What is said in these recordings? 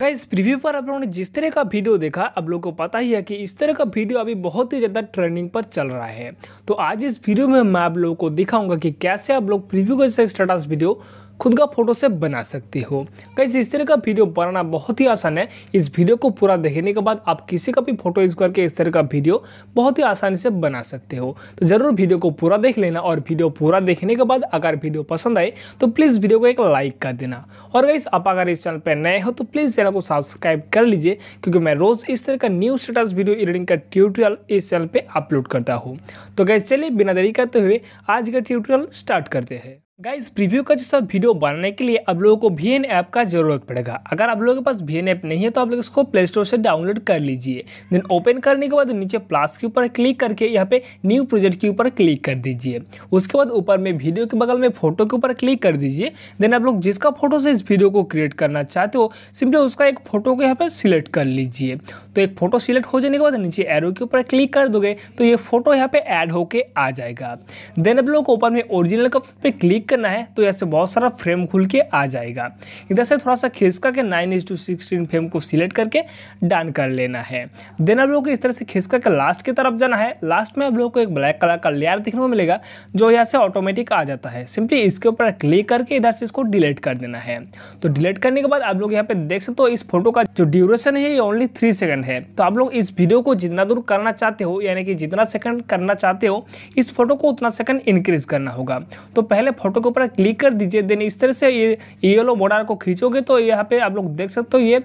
Guys preview पर आप लोगों ने जिस तरह का वीडियो देखा, आप लोगों को पता ही है कि इस तरह का वीडियो अभी बहुत ही ज़्यादा ट्रेंडिंग पर चल रहा है। तो आज इस वीडियो में मैं आप लोगों को दिखाऊँगा कि कैसे आप लोग प्रीव्यू का स्टेटस वीडियो खुद का फ़ोटो से बना सकते हो। कैसे इस तरह का वीडियो बनाना बहुत ही आसान है। इस वीडियो को पूरा देखने के बाद आप किसी का भी फ़ोटो यूज़ करके इस तरह का वीडियो बहुत ही आसानी से बना सकते हो। तो ज़रूर वीडियो को पूरा देख लेना और वीडियो पूरा देखने के बाद अगर वीडियो पसंद आए तो प्लीज़ वीडियो को एक लाइक कर देना। और गाइस, आप अगर इस चैनल पर नए हो तो प्लीज़ चैनल को सब्सक्राइब कर लीजिए, क्योंकि मैं रोज़ इस तरह का न्यू स्टेटस वीडियो एडिटिंग का ट्यूटोरियल इस चैनल पर अपलोड करता हूँ। तो गैस चलिए बिना देरी करते हुए आज का ट्यूटोरियल स्टार्ट करते हैं। गाइस प्रीव्यू का जैसा वीडियो बनाने के लिए आप लोगों को वी ऐप का ज़रूरत पड़ेगा। अगर आप लोगों के पास वी ऐप नहीं है तो आप लोग इसको प्ले स्टोर से डाउनलोड कर लीजिए। देन ओपन करने के बाद नीचे प्लस के ऊपर क्लिक करके यहाँ पे न्यू प्रोजेक्ट के ऊपर क्लिक कर दीजिए। उसके बाद ऊपर में वीडियो के बगल में फ़ोटो के ऊपर क्लिक कर दीजिए। देन आप लोग जिसका फ़ोटो से इस वीडियो को क्रिएट करना चाहते हो सिंपली उसका एक फ़ोटो को यहाँ पर सिलेक्ट कर लीजिए। तो एक फ़ोटो सिलेक्ट हो जाने के बाद नीचे एरो के ऊपर क्लिक कर दोगे तो ये फ़ोटो यहाँ पर ऐड होके आ जाएगा। देन आप लोग ऊपर में ओरिजिनल का ऑप्शन पे क्लिक करना है तो यहाँ से बहुत सारा फ्रेम खुल के आ जाएगा। इधर से थोड़ा सा खिसका के nine is to sixteen frame को सिलेक्ट करके डन कर लेना है। देन आप लोग को इस तरह से खिसका के लास्ट की तरफ़ जाना है। लास्ट में आप लोग को एक ब्लैक कलर का लेयर दिखने को मिलेगा, जो यहाँ से ऑटोमेटिक आ जाता है। सिंपली इसके ऊपर क्लिक करके इधर से इसको डिलीट कर देना है। तो डिलीट करने के बाद आप लोग यहाँ पे देख सकते हो, इस फ़ोटो का जो ड्यूरेशन है, ये ओनली थ्री सेकंड है। तो आप लोग इस वीडियो को जितना दूर करना चाहते हो, यानी कि जितना सेकंड करना चाहते हो, इस फ़ोटो को उतना सेकंड इंक्रीज करना होगा। तो पहले फ़ोटो के ऊपर क्लिक कर दीजिए। देन इस तरह से ये येलो बॉर्डर को खींचोगे तो यहाँ पे आप लोग देख सकते हो ये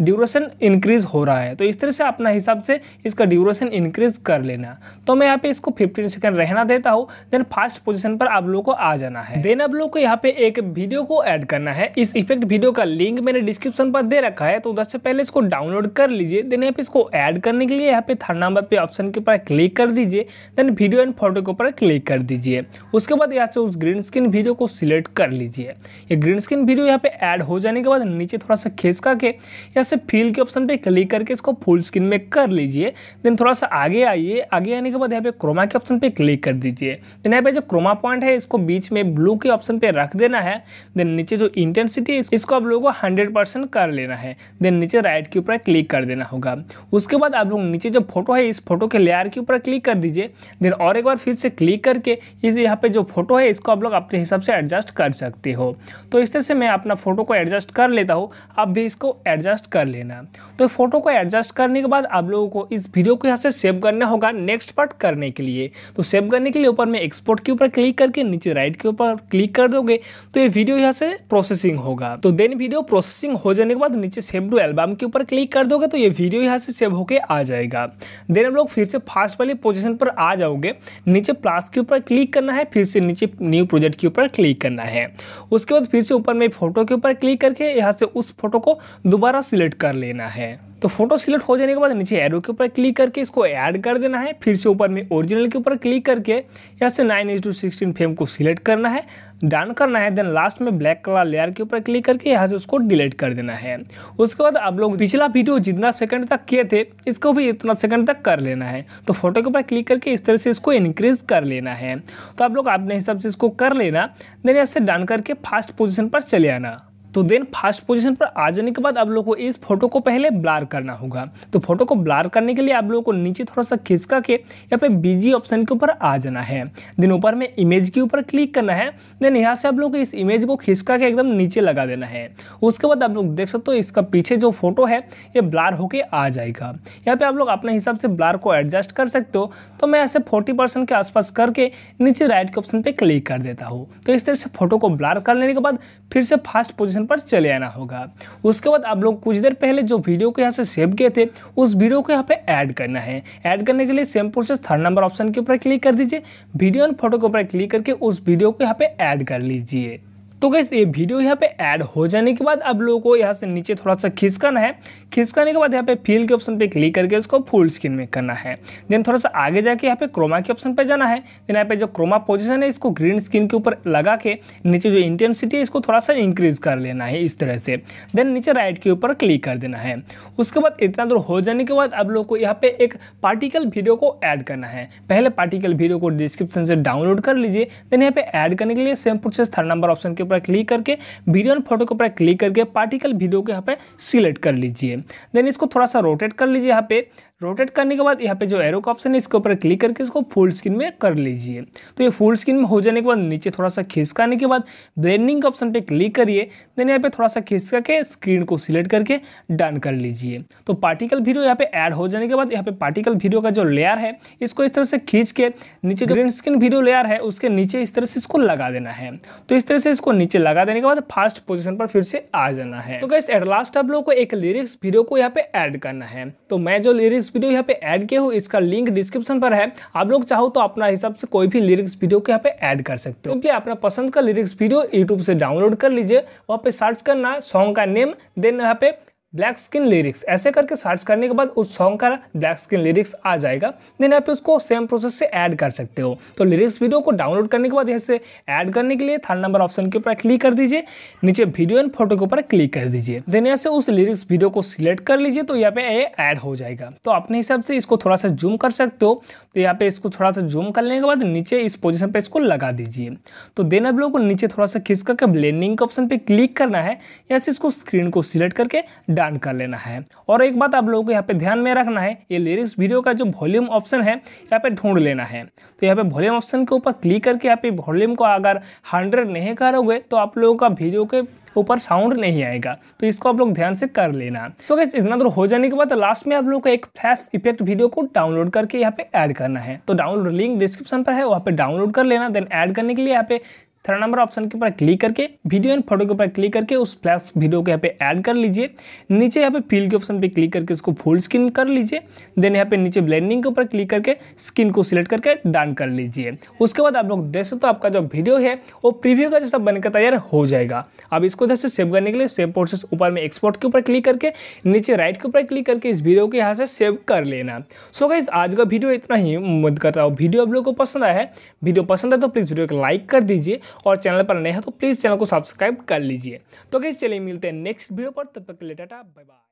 ड्यूरेशन इंक्रीज हो रहा है तो इस तरह से अपना हिसाब से इसका ड्यूरेशन इंक्रीज कर लेना। तो मैं यहाँ पे इसको 15 सेकंड रहना देता हूँ देन फास्ट पोजीशन पर आप लोगों को आ जाना है। देन आप लोग को यहाँ पे एक वीडियो को ऐड करना है। इस इफ़ेक्ट वीडियो का लिंक मैंने डिस्क्रिप्शन पर दे रखा है तो उधर से पहले इसको डाउनलोड कर लीजिए। देन यहाँ पे इसको ऐड करने के लिए यहाँ पे थर्ड नंबर पे ऑप्शन के ऊपर क्लिक कर दीजिए। देन वीडियो एंड फ़ोटो के ऊपर क्लिक कर दीजिए। उसके बाद यहाँ से उस ग्रीन स्क्रीन वीडियो को सिलेक्ट कर लीजिए। ये ग्रीन स्क्रीन वीडियो यहाँ पे ऐड हो जाने के बाद नीचे थोड़ा सा खिसका के यहाँ से फील के ऑप्शन पे क्लिक करके इसको फुल स्क्रीन में कर लीजिए। देन थोड़ा सा आगे आइए। आगे आने के बाद यहाँ पे क्रोमा के ऑप्शन पे क्लिक कर दीजिए। देन यहाँ पे जो क्रोमा पॉइंट है, इसको बीच में ब्लू के ऑप्शन पे रख देना है। देन नीचे जो इंटेंसिटी है, इसको आप लोगों को हंड्रेड कर लेना है। देन नीचे राइट के ऊपर क्लिक कर देना होगा। उसके बाद आप लोग नीचे जो फ़ोटो है, इस फ़ोटो के लेयर के ऊपर क्लिक कर दीजिए। देन और एक बार फिर से क्लिक करके इस यहाँ पे जो फ़ोटो है, इसको आप लोग अपने हिसाब से एडजस्ट कर सकते हो। तो इस तरह से मैं अपना फ़ोटो को एडजस्ट कर लेता हूँ। आप भी इसको एडजस्ट लेना। तो फ़ोटो को एडजस्ट करने के बाद आप लोगों को इस वीडियो को यहाँ से सेव करना होगा नेक्स्ट पार्ट करने के लिए। तो सेव करने के लिए ऊपर में एक्सपोर्ट के ऊपर क्लिक करके नीचे राइट के ऊपर क्लिक कर दोगे तो ये वीडियो यहाँ से प्रोसेसिंग होगा। तो देन वीडियो प्रोसेसिंग हो जाने के बाद नीचे सेव टू एल्बम के ऊपर क्लिक कर दोगे तो ये वीडियो यहाँ से सेव होके आ जाएगा। देन हम लोग फिर से फास्ट वाली पोजिशन पर आ जाओगे। नीचे प्लास के ऊपर क्लिक करना है, फिर से नीचे न्यू प्रोजेक्ट के ऊपर क्लिक करना है। उसके बाद फिर से ऊपर में फ़ोटो के ऊपर क्लिक करके यहाँ से उस फ़ोटो को दोबारा सिलेक्ट कर लेना है। तो फ़ोटो सिलेक्ट हो जाने के बाद नीचे एरो के ऊपर क्लिक करके इसको ऐड कर देना है। फिर से ऊपर में ओरिजिनल के ऊपर क्लिक करके यहाँ से nine H to sixteen frame को सिलेक्ट करना है। डन करना है देन लास्ट में ब्लैक कलर लेयर के ऊपर क्लिक करके यहाँ से उसको डिलीट कर देना है। उसके बाद आप लोग पिछला वीडियो जितना सेकंड तक किए थे, इसको भी इतना सेकंड तक कर लेना है। तो फ़ोटो के ऊपर क्लिक करके इस तरह से इसको इंक्रीज कर लेना है। तो आप लोग अपने हिसाब से इसको कर लेना देन यहाँ से डन करके फास्ट पोजिशन पर चले आना। तो देन फ़र्स्ट पोजीशन पर आ जाने के बाद आप लोगों को इस फ़ोटो को पहले ब्लार करना होगा। तो फ़ोटो को ब्लार करने के लिए आप लोगों को नीचे थोड़ा सा खिसका के यहाँ पे बीजी ऑप्शन के ऊपर आ जाना है। देन ऊपर में इमेज के ऊपर क्लिक करना है। देन यहाँ से आप लोग इस इमेज को खिसका के एकदम नीचे लगा देना है। उसके बाद आप लोग देख सकते हो इसका पीछे जो फ़ोटो है, ये ब्लार होके आ जाएगा। यहाँ पे आप लोग अपने हिसाब से ब्लार को एडजस्ट कर सकते हो। तो मैं ऐसे फोर्टी परसेंट के आसपास करके नीचे राइट के ऑप्शन पे क्लिक कर देता हूँ। तो इस तरह से फ़ोटो को ब्लार कर लेने के बाद फिर से फास्ट पोजिशन पर चले आना होगा। उसके बाद आप लोग कुछ देर पहले जो वीडियो को यहाँ से सेव किए थे, उस वीडियो को यहाँ पे ऐड करना है। ऐड करने के लिए same process third number option के ऊपर क्लिक कर दीजिए। वीडियो एंड फ़ोटो के ऊपर क्लिक करके उस वीडियो को यहाँ पे ऐड कर लीजिए। तो गैस ये वीडियो यहाँ पे ऐड हो जाने के बाद अब लोगों को यहाँ से नीचे थोड़ा सा खिसकाना है। खिसकाने के बाद यहाँ पे फील के ऑप्शन पे क्लिक करके उसको फुल स्क्रीन में करना है। देन थोड़ा सा आगे जाके यहाँ पे क्रोमा के ऑप्शन पे जाना है। देन यहाँ पे जो क्रोमा पोजिशन है, इसको ग्रीन स्क्रीन के ऊपर लगा के नीचे जो इंटेंसिटी है, इसको थोड़ा सा इंक्रीज कर लेना है इस तरह से। देन नीचे राइट के ऊपर क्लिक कर देना है। उसके बाद इतना दूर हो जाने के बाद अब लोग को यहाँ पे एक पार्टिकल वीडियो को ऐड करना है। पहले पार्टिकल वीडियो को डिस्क्रिप्शन से डाउनलोड कर लीजिए। देन यहाँ पे ऐड करने के लिए same process third number option के ऊपर क्लिक करके वीडियो एंड फ़ोटो के ऊपर क्लिक करके पार्टिकल वीडियो को यहाँ पे सिलेक्ट कर लीजिए। देन इसको थोड़ा सा रोटेट कर लीजिए यहाँ पे। रोटेट करने के बाद यहाँ पे जो एरो का ऑप्शन है, इसके ऊपर क्लिक करके इसको फुल स्क्रीन में कर लीजिए। तो ये फुल स्क्रीन में हो जाने के बाद नीचे थोड़ा सा खिसकाने के बाद ब्लेंडिंग ऑप्शन पे क्लिक करिए देन यहाँ पे थोड़ा सा खिसका के स्क्रीन को सिलेक्ट करके डन कर लीजिए। तो पार्टिकल वीडियो यहाँ पे ऐड हो जाने के बाद यहाँ पे पार्टिकल वीडियो का जो लेयर है, इसको इस तरह से खींच के नीचे जो ग्रीन स्क्रीन वीडियो लेयर है, उसके नीचे इस तरह से इसको लगा देना है। तो इस तरह से इसको नीचे लगा देने के बाद फास्ट पोजिशन पर फिर से आ जाना है। तो गैस एट लास्ट आप लोग को एक लिरिक्स वीडियो को यहाँ पे ऐड करना है। तो मैं जो लिरिक्स वीडियो यहाँ पे ऐड किया हूँ, इसका लिंक डिस्क्रिप्शन पर है। आप लोग चाहो तो अपना हिसाब से कोई भी लिरिक्स वीडियो को यहाँ पे ऐड कर सकते हो। इसलिए अपना पसंद का लिरिक्स वीडियो यूट्यूब से डाउनलोड कर लीजिए, वहाँ पे सर्च करना सॉन्ग का नेम देन यहाँ पे ब्लैक स्किन लिरिक्स। ऐसे करके सर्च करने के बाद उस सॉन्ग का ब्लैक स्किन लिरिक्स आ जाएगा। देन आप उसको सेम प्रोसेस से ऐड कर सकते हो। तो लिरिक्स वीडियो को डाउनलोड करने के बाद यहाँ से ऐड करने के लिए थर्ड नंबर ऑप्शन के ऊपर क्लिक कर दीजिए। नीचे वीडियो एंड फ़ोटो के ऊपर क्लिक कर दीजिए। देन यहाँ से उस लिरिक्स वीडियो को सिलेक्ट कर लीजिए तो यहाँ पे ये ऐड हो जाएगा। तो अपने हिसाब से इसको थोड़ा सा जूम कर सकते हो। तो यहाँ पे इसको थोड़ा सा जूम करने के बाद नीचे इस पोजिशन पर इसको लगा दीजिए। तो देन आप लोगों को नीचे थोड़ा सा खींच करके ब्लेंडिंग के ऑप्शन पर क्लिक करना है। यहाँ से इसको स्क्रीन को सिलेक्ट करके डन कर लेना है। और एक बात आप लोगों को यहाँ पे ध्यान में रखना है ये लिरिक्स वीडियो का जो वॉल्यूम ऑप्शन है यहाँ पे ढूंढ लेना है। तो यहाँ पे वॉल्यूम ऑप्शन के ऊपर क्लिक करके यहाँ पे वॉल्यूम को अगर हंड्रेड नहीं करोगे तो आप लोगों का वीडियो के ऊपर साउंड नहीं आएगा। तो इसको आप लोग ध्यान से कर लेना। सो so, इतना दूर हो जाने के बाद लास्ट में आप लोग को एक फ्लैश इफ़ेक्ट वीडियो को डाउनलोड करके यहाँ पे ऐड करना है। तो डाउनलोड लिंक डिस्क्रिप्शन पर है वहाँ पे डाउनलोड कर लेना देन ऐड करने के लिए यहाँ पे थर्ड नंबर ऑप्शन के ऊपर क्लिक करके, वीडियो एंड फ़ोटो के ऊपर क्लिक करके उस फ्लैश वीडियो को यहाँ पे ऐड कर लीजिए। नीचे यहाँ पे फील के ऑप्शन पे क्लिक करके उसको फुल स्क्रीन कर लीजिए। देन यहाँ पे नीचे ब्लेंडिंग के ऊपर क्लिक करके स्किन को सिलेक्ट करके डन कर लीजिए। उसके बाद आप लोग देख सकते हो आपका जो वीडियो है, वो प्रीव्यू का जैसा बनकर तैयार हो जाएगा। अब इसको इधर से सेव करने के लिए सेव प्रोसेस ऊपर में एक्सपोर्ट के ऊपर क्लिक करके, नीचे राइट के ऊपर क्लिक करके इस वीडियो को यहाँ से सेव कर लेना। सो गाइज़ आज का वीडियो इतना ही। उम्मीद करता हूँ वीडियो आप लोग को पसंद आया है। वीडियो पसंद है तो प्लीज़ वीडियो को लाइक कर दीजिए और चैनल पर नए हैं तो प्लीज़ चैनल को सब्सक्राइब कर लीजिए। तो कैसे चलिए मिलते हैं नेक्स्ट वीडियो पर, तब तक के लिए टाटा बाय बाय